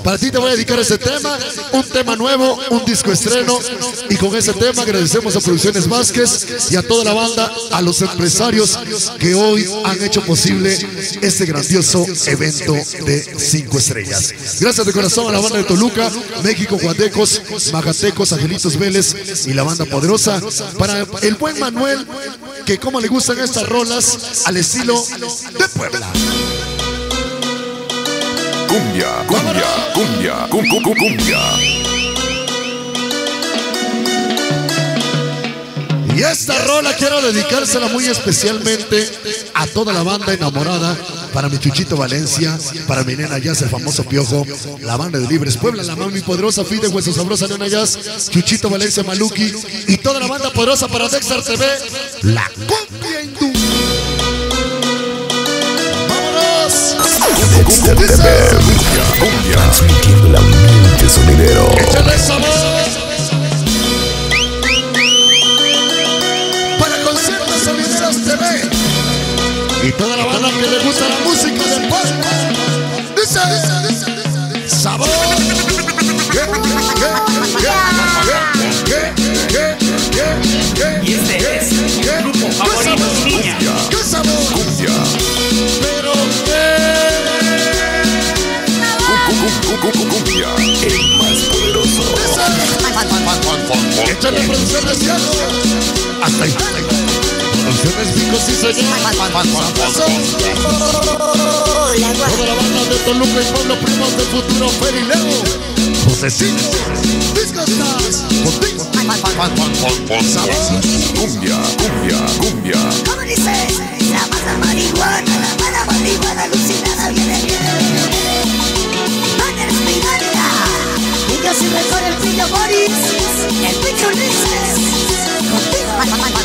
Para ti te voy a dedicar ese tema, un tema nuevo, un disco estreno. Y con ese tema agradecemos a Producciones Vázquez y a toda la banda, a los empresarios que hoy han hecho posible este grandioso evento de cinco estrellas. Gracias de corazón a la banda de Toluca, México, Guadecos, Majatecos, Angelitos Vélez y la banda poderosa. Para el buen Manuel, que como le gustan estas rolas al estilo de Puebla. Cumbia, cumbia, cumbia, cum, cum, cum, cumbia. Y esta rola quiero dedicársela muy especialmente a toda la banda enamorada, para mi Chuchito Valencia, para mi nena Jazz, el famoso Piojo, la banda de Libres Puebla, la mami poderosa, Fide, Hueso Sabrosa, nena Jazz, Chuchito Valencia, Maluki y toda la banda poderosa para Dexter TV, la cumbia hindú. ¡Vámonos! Cumbia cumbia, y toda la banda que le gusta la música del pueblo. Dice, sabor. Y este es grupo ¿Qué favorito de niña. ¿Qué sabor? Cumbia, Pero qué. cum, cum, cum, cum, cumbia. El más poderoso. Échale producciones Cielo. Hasta ahí. Producciones Pico, sí señor. Toda la banda de Toluca y Pueblo Primos del Futuro, Fer y Leo. Josecito. Disco Stars. Contigo. Cumbia, cumbia, cumbia. ¿Cómo dice? La mala marihuana, la mala marihuana alucinada viene. Y yo el Boris,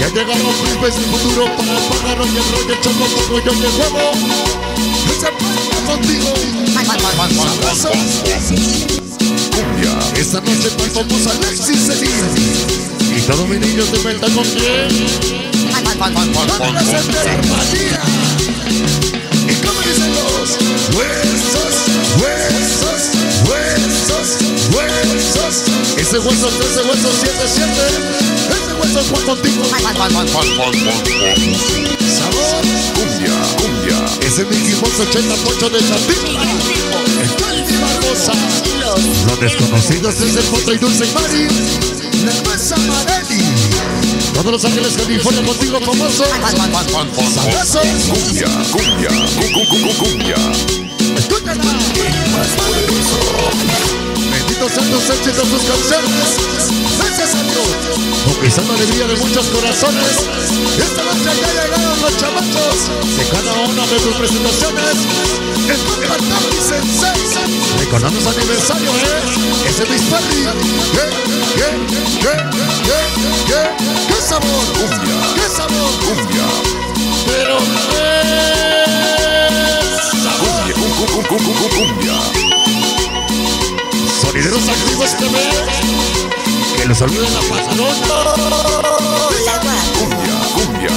ya llegaron príncipes del futuro para el pájaro y el rollo, el choco, poco yo y el huevo. Ese pájaro contigo. Cumbia. Esta noche cantamos Alexis Celine. Y todos mis niños de venta con quién. Para hacer María. Y como dicen los huesos, huesos, huesos, huesos. Ese hueso, ese hueso, siete, siete. Hueso fue contigo. Sabor. Cumbia, cumbia. Ese Mickey Mouse 88 de Chapila. El Tony Barbosa. Los desconocidos es el Potro y Dulce y Mari. La Mesa Marelli. Todos los ángeles California contigo famoso. Sabroso. Cumbia, cumbia, cum, cum, cum, cum, cumbia. Escúchala. Más poderoso. Bendito sean tus éxitos, tus canciones. Gracias a Dios. Conquistando alegría de muchos corazones. Esta noche ya llegaron los chamachos de cada una de tus presentaciones. El y Sensei. Recordando su aniversario, ¿eh? Ese Miss Perry. ¿Qué? ¿Qué? ¿Qué? ¿Qué? ¿Qué? ¿Qué sabor? Cumbia. ¿Qué sabor? Cumbia, Pero qué cumbia, cum, cum, cum, cumbia. Sonideros activos TV. Que los olviden la pasarota. Cumbia, cumbia.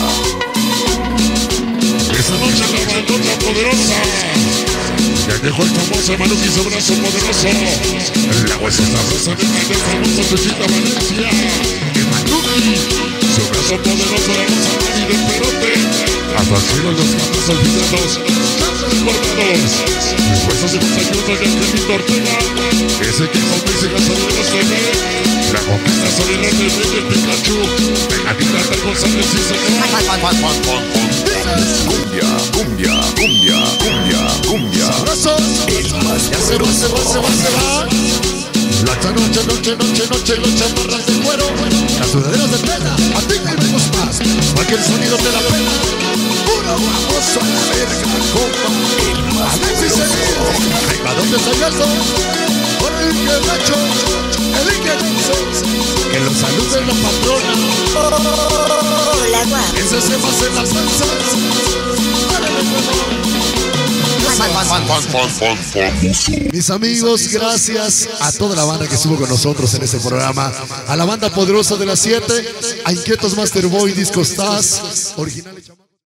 Esa noche la bandota poderosa. Ya dejó el famoso Manuki su brazo poderoso. La huesa sabrosa del famoso Chuchita Valencia. Y Manuki, su brazo poderoso de los y del perote. Hasta el cielo los jamás olvidados. Transformados. Los huesos y los ayudos de Angelito Ortega. Ese equipo física Sonideros TV. La conquista Sonideros TV y el Pikachu. Pegadita del González y señor. Cumbia, cumbia, cumbia, cumbia, cumbia. Sabrosos. El más Ya se va, se va, se va, se va. La noche, noche, noche, noche, los chamarras de cuero, las sudaderas de tela, a ti me más, porque el sonido te la pena. Puro la verga, Que salude la patrona. Hola, guapo. Ese se va a hacer la salsa. Mis amigos, gracias a toda la banda que estuvo con nosotros en este programa. A la banda poderosa de las 7, a Inquietos Master Boy, Disco Stars, original.